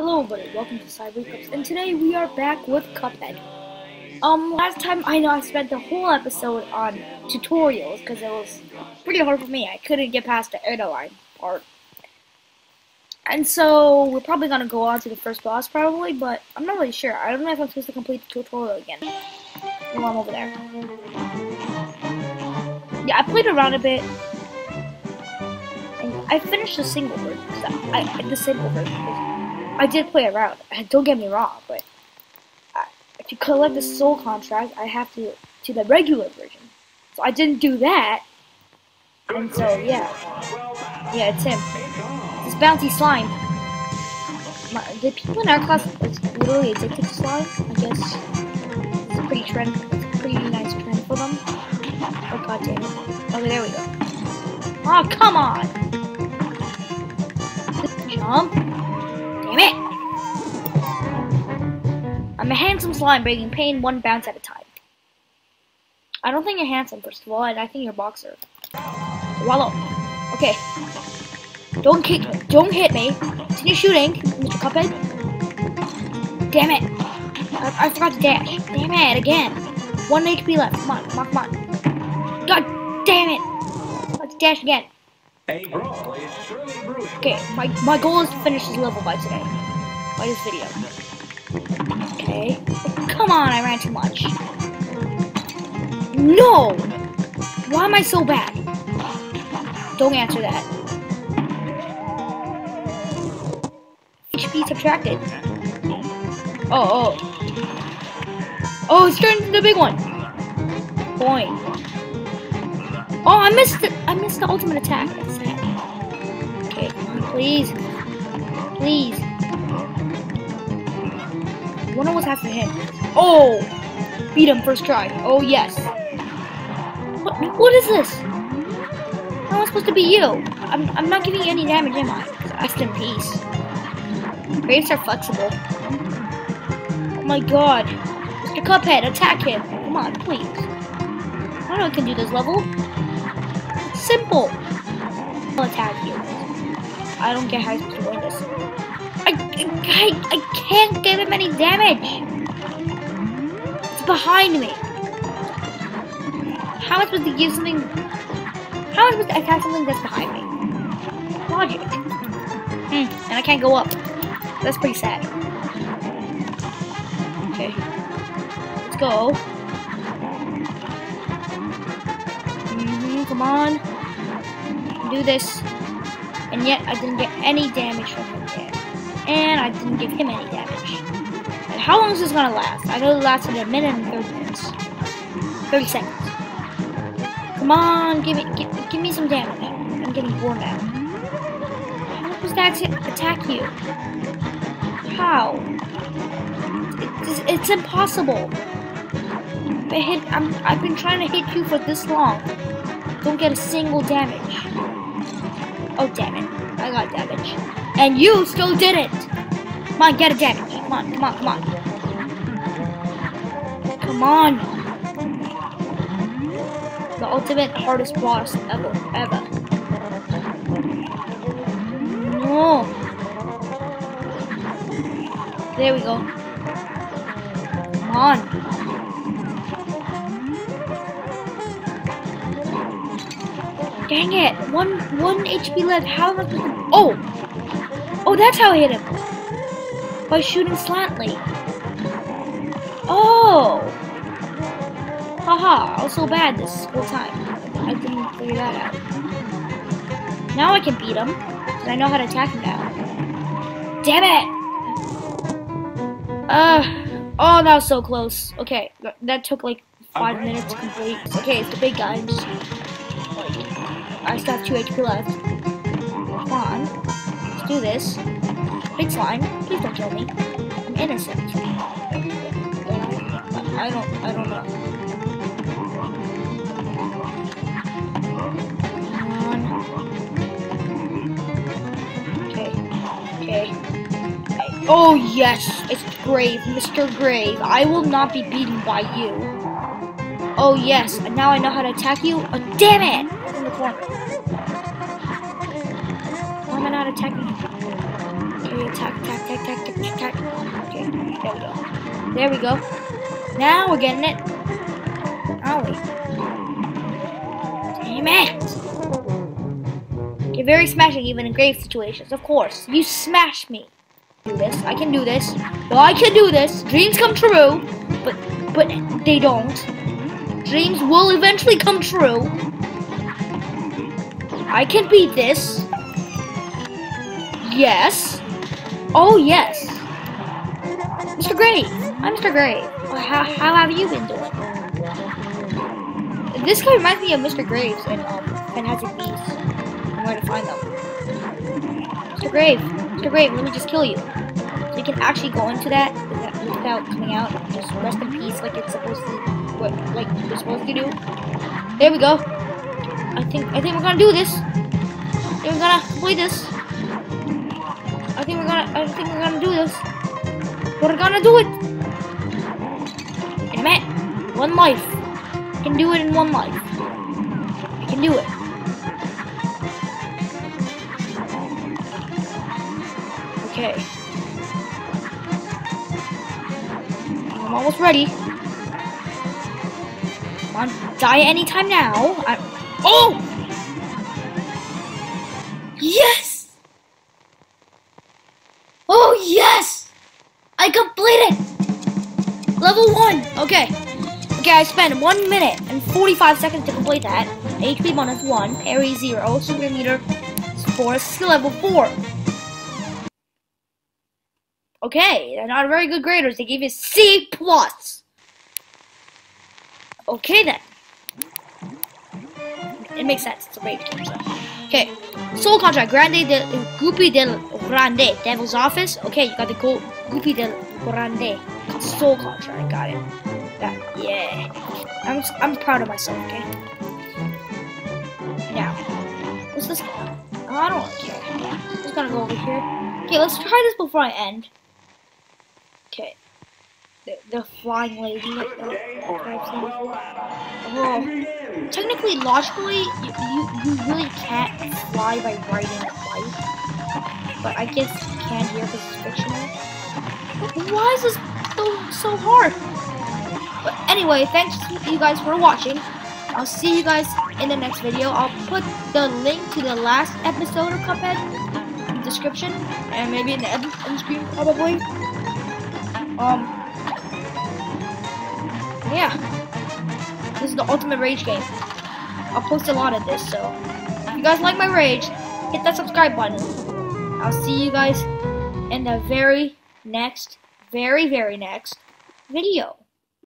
Hello everybody, welcome to Cyber Cups, and today we are back with Cuphead. Um, last time I know I spent the whole episode on tutorials because it was pretty hard for me. I couldn't get past the airline part. And so, we're probably gonna go on to the first boss probably, but I'm not really sure. I don't know if I'm supposed to complete the tutorial again. No, I'm over there. Yeah, I played around a bit. I finished the single version. I, I, the single version. I did play around. Don't get me wrong, but uh, to collect the soul contract, I have to to the regular version. So I didn't do that, and so yeah, yeah, it's him. This bouncy slime. My, the people in our class is literally addicted to slime. I guess it's a pretty trend. It's a pretty nice trend for them. Oh god damn it. Okay, there we go. Oh come on. Jump. Damn it! I'm a handsome slime breaking pain one bounce at a time. I don't think you're handsome, first of all, and I think you're a boxer. Wallow. Okay. Don't kick me. Don't hit me. Continue shooting, Mr. Cuphead. Damn it. I, I forgot to dash. Damn it, again. One HP left. Come on, come on, come on. God damn it. Let's dash again. Okay, my, my goal is to finish this level by today. By this video. Okay. Come on, I ran too much. No! Why am I so bad? Don't answer that. HP subtracted. Oh, oh. Oh, it's turned into the big one. Point. Oh, I missed it. I missed the ultimate attack. Please. Please. I wonder what's happening to him. Oh! Beat him first try. Oh, yes. What, what is this? How am I supposed to be you? I'm, I'm not giving you any damage, am I? Rest in peace. Graves are flexible. Oh my god. Mr. Cuphead, attack him. Come on, please. I don't know I can do this level simple. I'll attack you. I don't get how to win this. I, I, I can't give him any damage. It's behind me. How am I supposed to give something... How am I supposed to attack something that's behind me? Logic. Hmm, and I can't go up. That's pretty sad. Okay. Let's go. Mm -hmm, come on do this. And yet I didn't get any damage from him. And I didn't give him any damage. And how long is this gonna last? I know it lasted a minute and 30 minutes. 30 seconds. Come on, give me give, give me some damage. I'm getting bored now. How does that attack you? How? It's, it's impossible. I hit, I'm, I've been trying to hit you for this long. Don't get a single damage. Oh, damn it. I got damage. And you still did it! Come on, get a damage. Come on, come on, come on. Come on. The ultimate hardest boss ever, ever. No. There we go. Come on. Dang it! One one HP left. How am I supposed to? Oh, oh, that's how I hit him. By shooting slantly. Oh. Haha! I was so bad this whole time. I didn't figure that out. Now I can beat him because I know how to attack him now. Damn it! Uh. Oh, that was so close. Okay, that took like five minutes to complete. Okay, it's the big guy. I still have 2 HP left. Come on. Let's do this. Big slime, please don't kill me. I'm innocent. I don't, I don't know. Come on. Okay, okay. Oh yes, it's Grave, Mr. Grave. I will not be beaten by you. Oh yes, and now I know how to attack you. Oh, damn it! in the corner. Why am I not attacking? Okay, attack, attack, attack, attack, attack, attack. Okay, there we go. There we go. Now we're getting it. Are we? Damn it! You're very smashing even in grave situations, of course. You smash me. Do this. I can do this. I can do this. Dreams come true, but but they don't. Dreams will eventually come true. I can beat this. Yes. Oh, yes. Mr. Gray. I'm Mr. Gray. How, how have you been doing? This guy reminds me of Mr. Graves and um, Fantastic Beasts. And where to find them. Mr. Grave. Mr. Grave, let me just kill you. So you can actually go into that without coming out. Just rest in peace like it's supposed to, what, like we're supposed to do. There we go. I think, I think we're gonna do this. We're gonna complete this. I think we're gonna, I think we're gonna do this. We're gonna do it. And man, one life. I can do it in one life. I can do it. Okay. I'm almost ready. Come on, die anytime now. I oh! Yes! Oh, yes! I completed! Level 1! Okay. Okay, I spent 1 minute and 45 seconds to complete that. HP bonus 1, parry 0, super meter 4, skill level 4. Okay, they're not very good graders. They gave you C plus. Okay then. It makes sense. It's a rage game, so. Okay. Soul contract. Grande de Guppy del Grande. Devil's office. Okay, you got the go Guppy del Grande. Soul contract. Got it. That, yeah. I'm I'm proud of myself. Okay. Now, what's this? Oh, I don't care. I'm just gonna go over here. Okay, let's try this before I end. Okay. The, the flying lady. oh. Technically, logically, you, you, you really can't fly by riding a bike. But I guess you can here because it's fictional. Why is this so, so hard? But anyway, thanks you guys for watching. I'll see you guys in the next video. I'll put the link to the last episode of Cuphead in the description. And maybe in the end, end screen, probably. Um, yeah. This is the ultimate rage game. I'll post a lot of this, so if you guys like my rage, hit that subscribe button. I'll see you guys in the very next, very, very next video.